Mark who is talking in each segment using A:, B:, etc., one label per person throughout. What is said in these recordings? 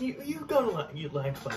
A: You you gotta like you like play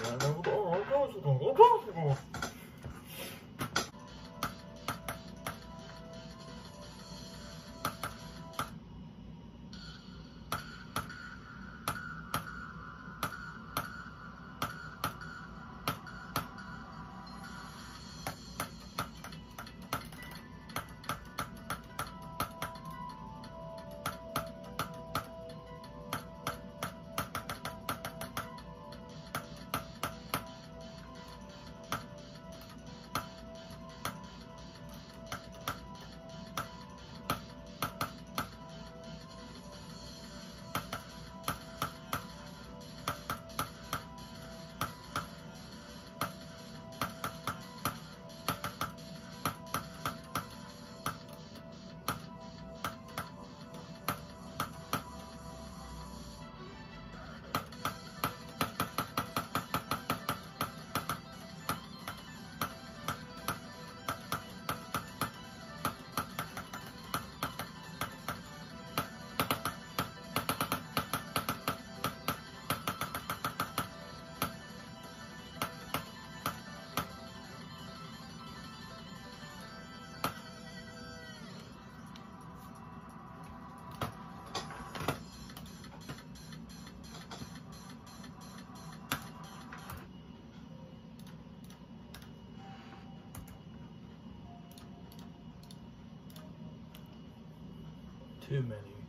A: too many.